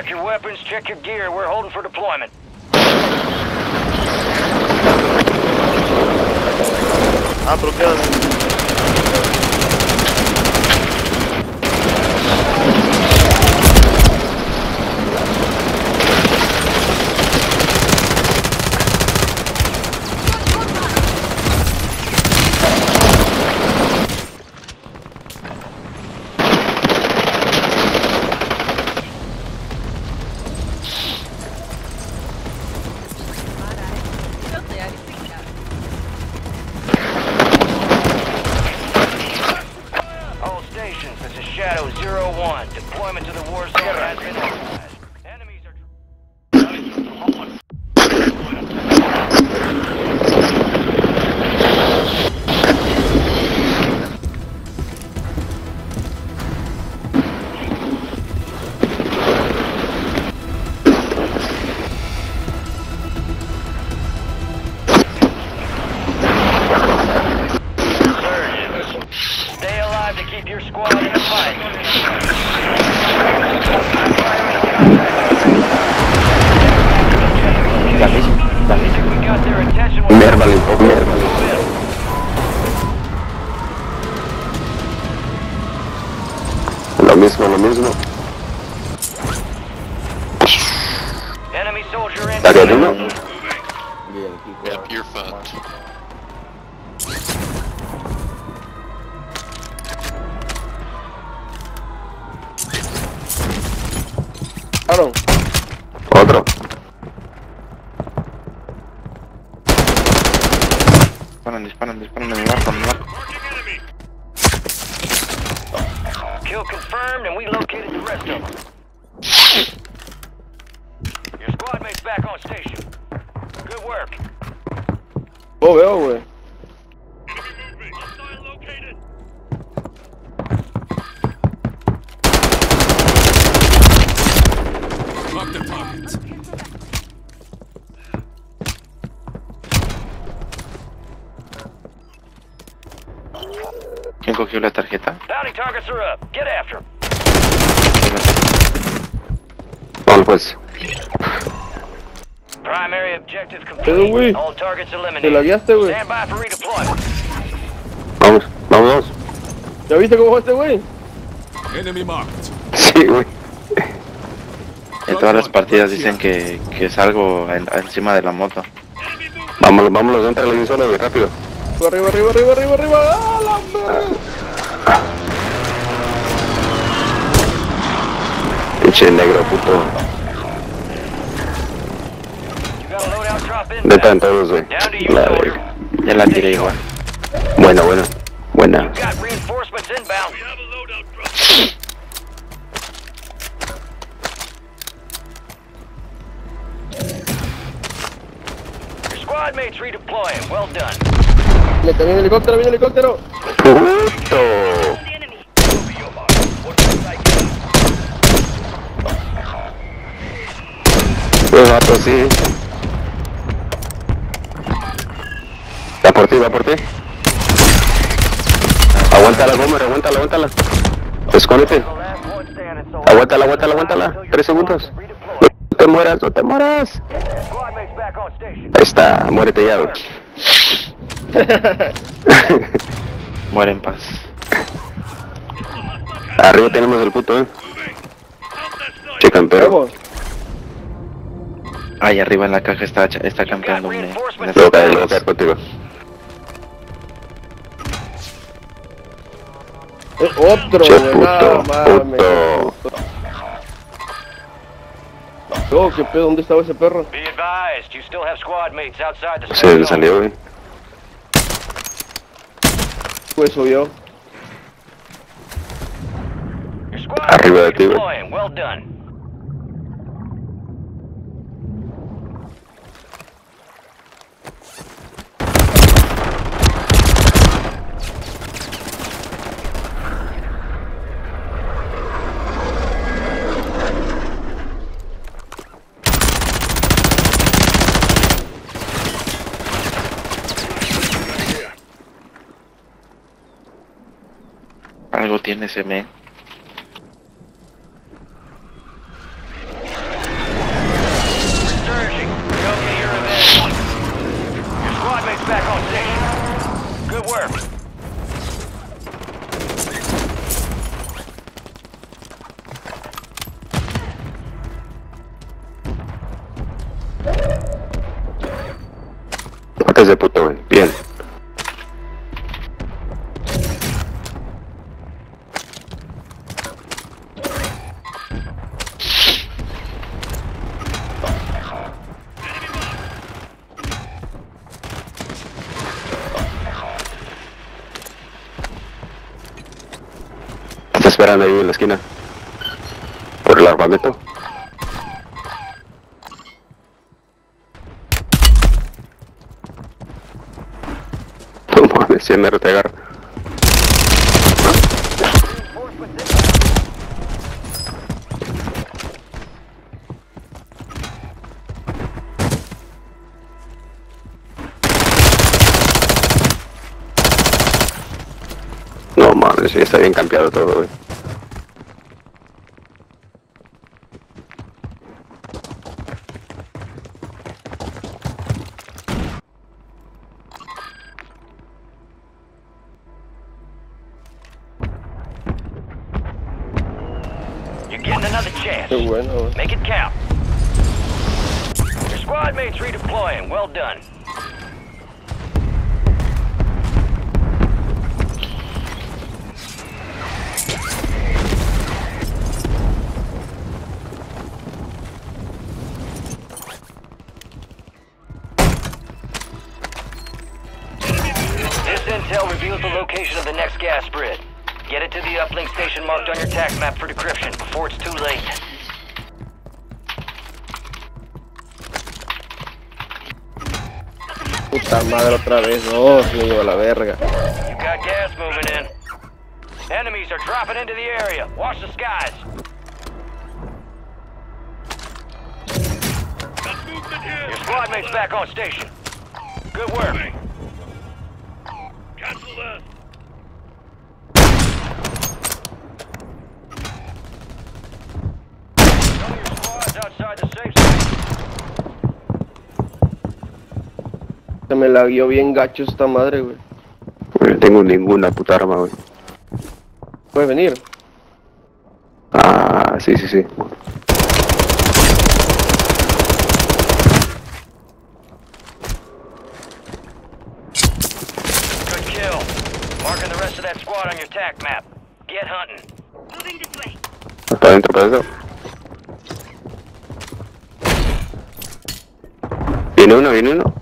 Check your weapons, check your gear. We're holding for deployment. Ah, pero One. Deployment to the war zone has been authorized. Enemies are... Stay alive to keep your squad in the fight. Mervale. Lo mismo, lo mismo. ¿Está uno? Disparan, disparan, disparan en el arco, en el arco. Kill confirmed, and we located the rest of them. Your squad mate's back on station. Good work. oh, veo, güey. Cogió la tarjeta? Bounty targets are up. Get after 'em. Vamos pues. Primary objective güey, complete. All targets Te eliminated. güey. Stand by for redeployment. Vamos, vamos, vamos. ¿Ya viste cómo fue este güey? Enemy marked. Sí, güey. En todas las partidas dicen que, que salgo en- encima de la moto. Vámonos, vámonos, entra la güey, rápido. Arriba, arriba, arriba, arriba, arriba. ¡Ah, la! Pinche negro, puto. Neta en todos, güey. La verga. Ya la tiré igual. Buena, buena. Buena. Got reinforcements inbound. Your squad mates redeploying. Well done. Viene, viene el helicóptero, viene el helicóptero. Puto. Pues vato, sí. Va por ti, va por ti. Aguántala, Gomer, aguántala, aguántala. So Aguántala, aguántala, aguántala. Tres segundos. No te mueras, no te mueras. Ahí está, muérete ya. Muere en paz. Arriba tenemos el puto, eh. Che campero. Ahí arriba en la caja está, está campeando un... Luego cae, luego cae contigo. Eh, otro, Che. No, puto, puto. Oh, qué pedo, ¿dónde estaba ese perro? Be advised, you still have squad mates outside the Se salió, güey. Pues subió. Your squad Arriba de ti. Algo tiene ese men. Esperan ahí en la esquina. Por el armamento. No mames, 100 R te agarra. No mames, está bien cambiado todo, güey. Another chance. Bueno. Oh. Make it count. Your squad mates redeploying. Well done. This intel reveals the location of the next gas spread. Get it to the uplink station marked on your tac map for decryption before it's too late. Puta madre otra vez. No, se lleva la verga. You got gas moving in. Enemies are dropping into the area. Watch the skies. Your squad mate's back on station. Good work. Cancel that. Se me la guió bien gacho esta madre, güey. No tengo ninguna puta arma, güey. Puedes venir. Ah, sí, sí, sí. Adentro, para adentro. Viene uno, viene uno.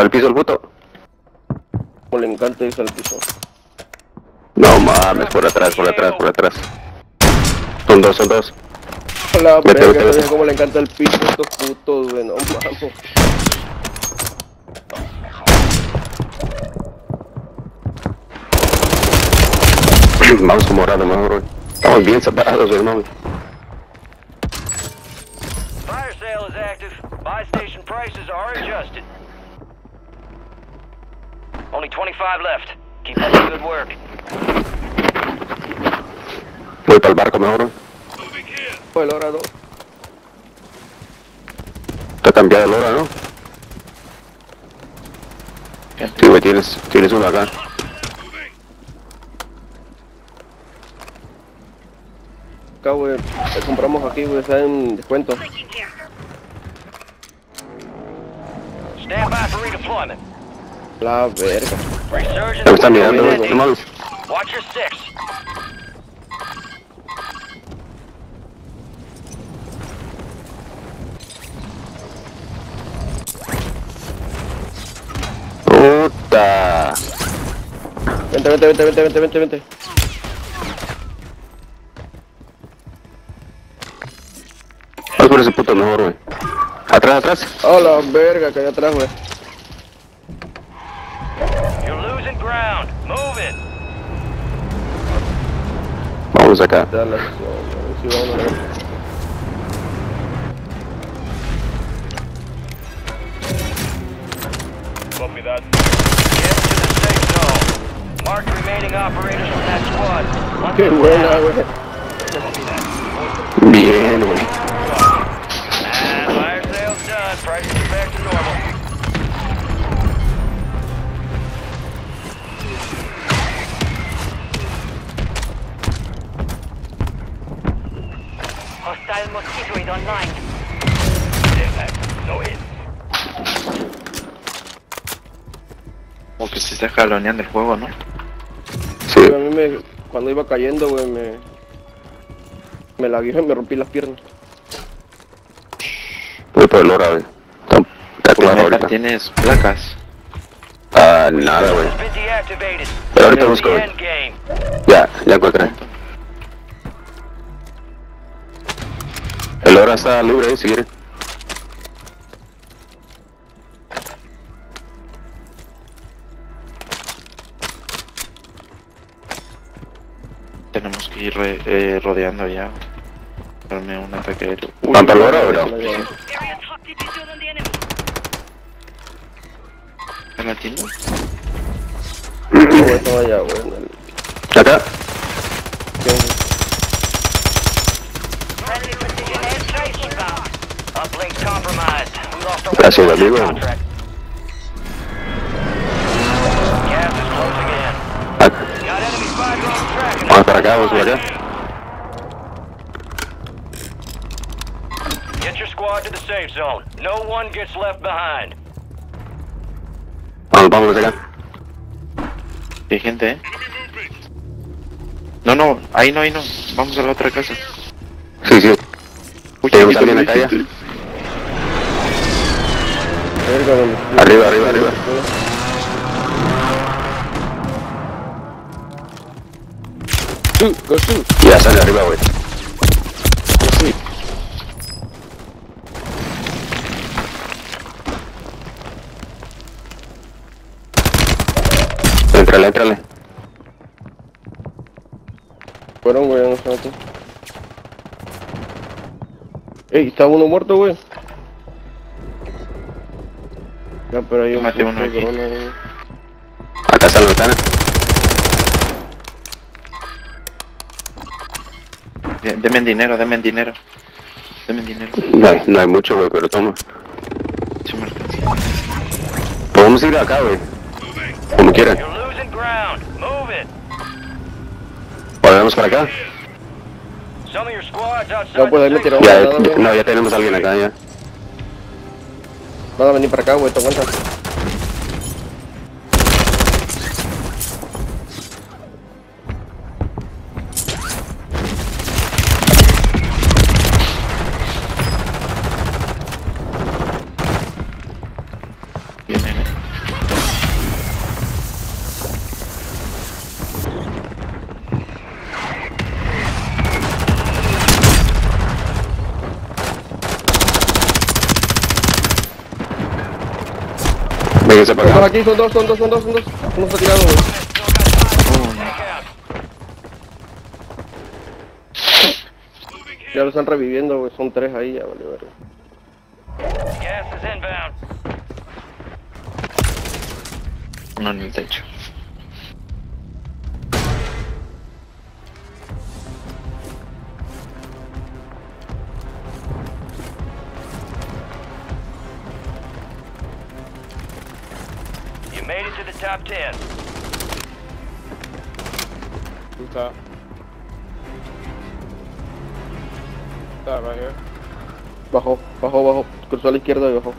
Tiró al piso el puto. Como le encanta irse al piso. No mames, por atrás, por atrás, por atrás. Son dos, son dos. La Vete, verga, vete, vete. sabía cómo le encanta el piso a estos putos, güey. No mames. Vamos como morado, mejor, güey. Estamos bien separados, güey, mami. Fire sale is active. Buy station prices are adjusted. Only 25 left. Keep up the good work. Voy para el barco, mejor. Fue el hora, ¿no? Está cambiada el hora, ¿no? Sí, güey, tienes, tienes uno acá. Acá, güey. Le compramos aquí, güey. Está en descuento. Stand by for redeployment. La verga. Me están will mirando. No mames. Watch your six. Puta. Vente, vente, vente, vente, vente, vente, vente. Vamos por ese puto mejor, güey. Atrás, atrás. Oh, la verga, que hay atrás, güey. You're losing ground. Move it. Vamos acá. Da la acción, güey. Sí, vamos a ver. Get to the safe zone. Mark remaining operators from that squad. Qué buena, güey. Bien, güey. Está jaloneando el juego, ¿no? Sí. A mí me, cuando iba cayendo, güey, me... Me la y me rompí las piernas. Voy por el hora, güey. Está, está claro ahorita. ¿Tienes placas? Ah, nada, güey. Pero ahorita busco, güey. Ya, ya encontré. El hora está libre, eh, si quieren. Tenemos que ir re- eh, rodeando ya. Darme un ataque aéreo. Uy, ¿Van para el hora o no? ¿En la tienda? Estaba allá, güey. Acá. Friendly precision para acá, para acá. Get your squad to the safe zone. No one gets left behind. Vamos, vamos acá. Hay gente, ¿eh? No, no, ahí no, ahí no. Vamos a la otra casa. Sí, sí. Uy, alguien acá ya. Arriba, arriba, arriba. Shoot, go shoot. Ya sale arriba, güey. Entrale, entrale. Fueron, güey, no sé. Ey, está uno muerto, güey. Ya, pero hay un Maté uno aquí. corona. Acá está la ventana. Deme dinero, deme dinero. Deme dinero. No hay, no hay mucho, güey, pero toma. Podemos ir acá, güey. Como quieran. You're losing ground. Move it. Volvemos para acá. No, pues ahí me zone. Ya, no, ya tenemos a alguien acá, ya. Van a venir para acá, güey, te aguanta. Vénganse para acá. aquí, son dos, son dos, son dos, son dos. Uno está tirado, güey. Ya lo están reviviendo, güey. Son tres ahí, ya vale, verga. Gas is inbound. Uno en el techo. Made it to the top 10. Top. Top right here. Bajó, bajó, bajó. Cruzó a la izquierda y bajó.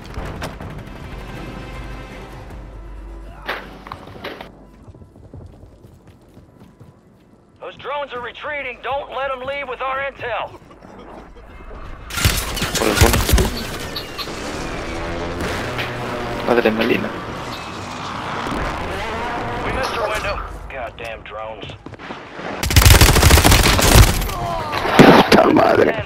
Those drones are retreating. Don't let them leave with our intel. Por el damn drones. Puta madre.